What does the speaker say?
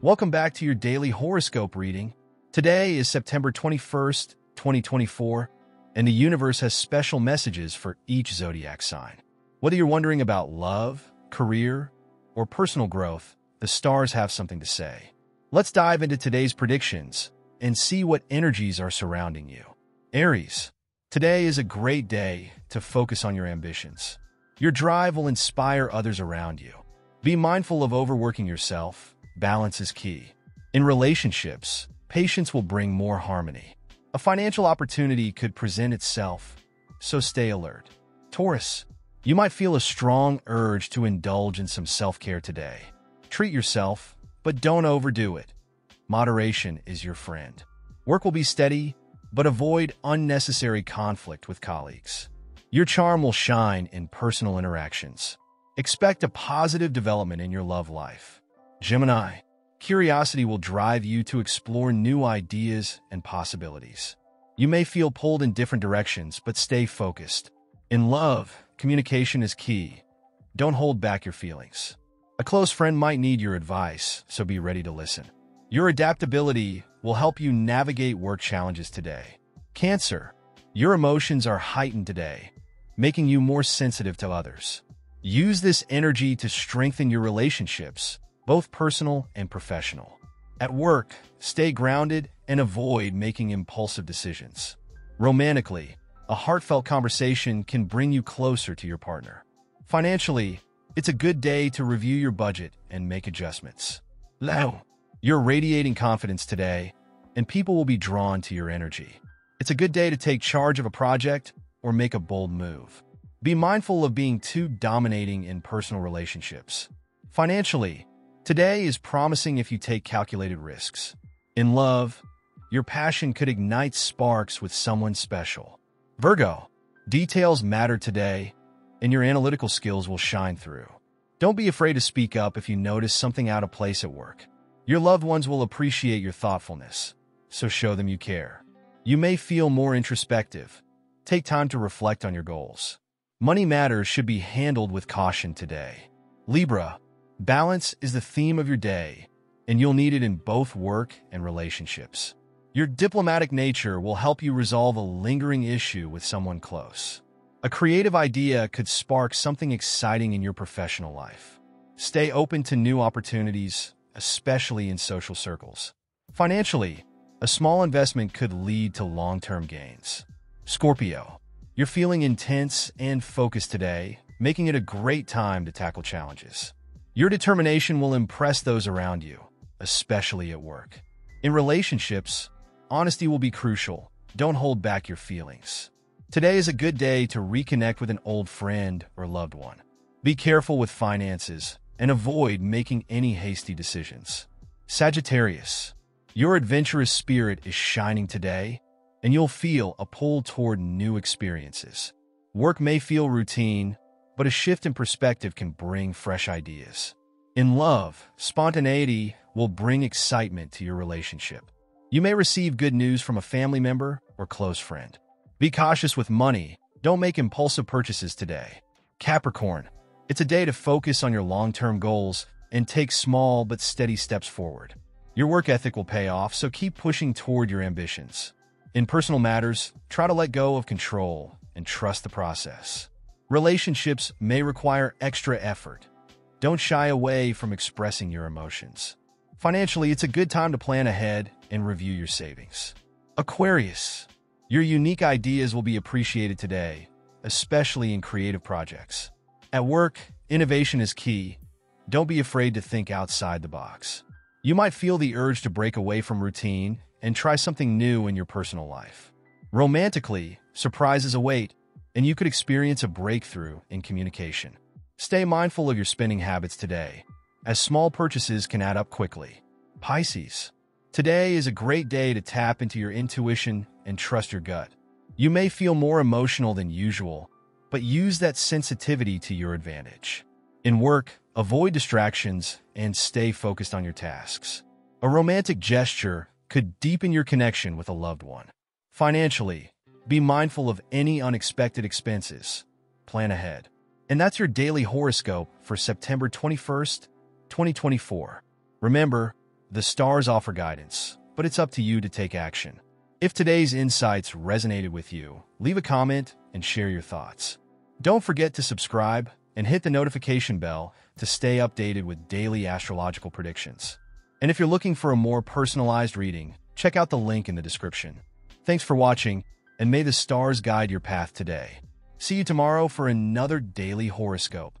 Welcome back to your daily horoscope reading. Today is September 21st, 2024, and the universe has special messages for each zodiac sign. Whether you're wondering about love, career, or personal growth, the stars have something to say. Let's dive into today's predictions and see what energies are surrounding you. Aries, today is a great day to focus on your ambitions. Your drive will inspire others around you. Be mindful of overworking yourself. Balance is key. In relationships, patience will bring more harmony. A financial opportunity could present itself, so stay alert. Taurus, you might feel a strong urge to indulge in some self-care today. Treat yourself, but don't overdo it. Moderation is your friend. Work will be steady, but avoid unnecessary conflict with colleagues. Your charm will shine in personal interactions. Expect a positive development in your love life. Gemini, curiosity will drive you to explore new ideas and possibilities. You may feel pulled in different directions, but stay focused. In love, communication is key. Don't hold back your feelings. A close friend might need your advice, so be ready to listen. Your adaptability will help you navigate work challenges today. Cancer, your emotions are heightened today, making you more sensitive to others. Use this energy to strengthen your relationships, both personal and professional. At work, stay grounded and avoid making impulsive decisions. Romantically, a heartfelt conversation can bring you closer to your partner. Financially, it's a good day to review your budget and make adjustments. Leo, you're radiating confidence today, and people will be drawn to your energy. It's a good day to take charge of a project or make a bold move. Be mindful of being too dominating in personal relationships. Financially, today is promising if you take calculated risks. In love, your passion could ignite sparks with someone special. Virgo, details matter today, and your analytical skills will shine through. Don't be afraid to speak up if you notice something out of place at work. Your loved ones will appreciate your thoughtfulness, so show them you care. You may feel more introspective. Take time to reflect on your goals. Money matters should be handled with caution today. Libra, balance is the theme of your day, and you'll need it in both work and relationships. Your diplomatic nature will help you resolve a lingering issue with someone close. A creative idea could spark something exciting in your professional life. Stay open to new opportunities, especially in social circles. Financially, a small investment could lead to long-term gains. Scorpio, you're feeling intense and focused today, making it a great time to tackle challenges. Your determination will impress those around you, especially at work. In relationships, honesty will be crucial. Don't hold back your feelings. Today is a good day to reconnect with an old friend or loved one. Be careful with finances and avoid making any hasty decisions. Sagittarius, your adventurous spirit is shining today, and you'll feel a pull toward new experiences. Work may feel routine, but a shift in perspective can bring fresh ideas. In love, spontaneity will bring excitement to your relationship. You may receive good news from a family member or close friend. Be cautious with money. Don't make impulsive purchases today. Capricorn, it's a day to focus on your long-term goals and take small but steady steps forward. Your work ethic will pay off, so keep pushing toward your ambitions. In personal matters, try to let go of control and trust the process. Relationships may require extra effort. Don't shy away from expressing your emotions. Financially, it's a good time to plan ahead and review your savings. Aquarius, your unique ideas will be appreciated today, especially in creative projects. At work, innovation is key. Don't be afraid to think outside the box. You might feel the urge to break away from routine and try something new in your personal life. Romantically, surprises await, and you could experience a breakthrough in communication. Stay mindful of your spending habits today, as small purchases can add up quickly. Pisces, today is a great day to tap into your intuition and trust your gut. You may feel more emotional than usual, but use that sensitivity to your advantage. In work, avoid distractions and stay focused on your tasks. A romantic gesture could deepen your connection with a loved one. Financially, be mindful of any unexpected expenses. Plan ahead. And that's your daily horoscope for September 21st, 2024. Remember, The stars offer guidance, but it's up to you to take action. If today's insights resonated with you, leave a comment and share your thoughts. Don't forget to subscribe and hit the notification bell to stay updated with daily astrological predictions. And if you're looking for a more personalized reading, check out the link in the description. Thanks for watching, and may the stars guide your path today. See you tomorrow for another daily horoscope.